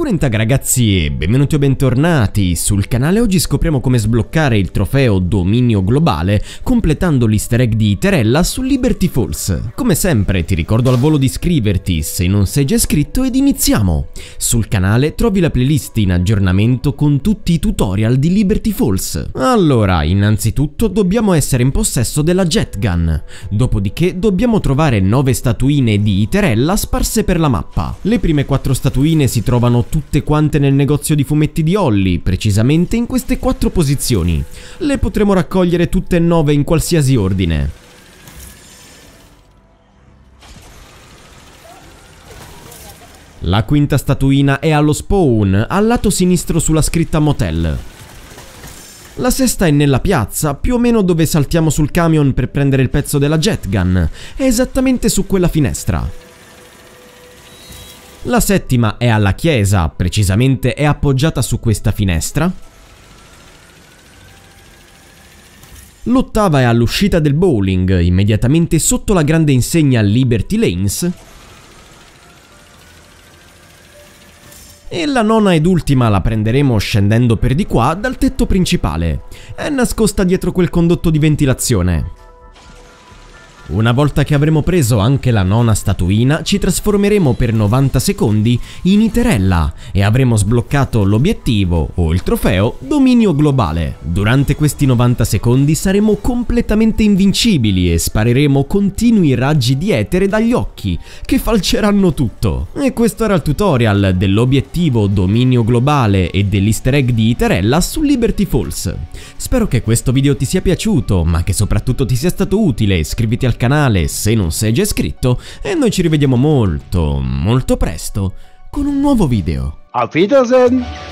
Curentag ragazzi e benvenuti o bentornati sul canale, oggi scopriamo come sbloccare il trofeo dominio globale completando l'easter egg di Terella su Liberty Falls. Come sempre ti ricordo al volo di iscriverti se non sei già iscritto ed iniziamo! Sul canale trovi la playlist in aggiornamento con tutti i tutorial di Liberty Falls. Allora, innanzitutto dobbiamo essere in possesso della Jet Gun, dopodiché dobbiamo trovare 9 statuine di Terella sparse per la mappa. Le prime 4 statuine si trovano tutte quante nel negozio di fumetti di Holly, precisamente in queste quattro posizioni. Le potremo raccogliere tutte e nove in qualsiasi ordine. La quinta statuina è allo spawn, al lato sinistro sulla scritta motel. La sesta è nella piazza, più o meno dove saltiamo sul camion per prendere il pezzo della jet gun, è esattamente su quella finestra. La settima è alla chiesa, precisamente è appoggiata su questa finestra. L'ottava è all'uscita del bowling, immediatamente sotto la grande insegna Liberty Lanes. E la nona ed ultima la prenderemo scendendo per di qua dal tetto principale. È nascosta dietro quel condotto di ventilazione. Una volta che avremo preso anche la nona statuina, ci trasformeremo per 90 secondi in Iterella e avremo sbloccato l'obiettivo o il trofeo dominio globale. Durante questi 90 secondi saremo completamente invincibili e spareremo continui raggi di etere dagli occhi che falceranno tutto. E questo era il tutorial dell'obiettivo dominio globale e dell'easter egg di Iterella su Liberty Falls. Spero che questo video ti sia piaciuto, ma che soprattutto ti sia stato utile. Iscriviti al canale se non sei già iscritto e noi ci rivediamo molto, molto presto con un nuovo video. Auf Wiedersehen!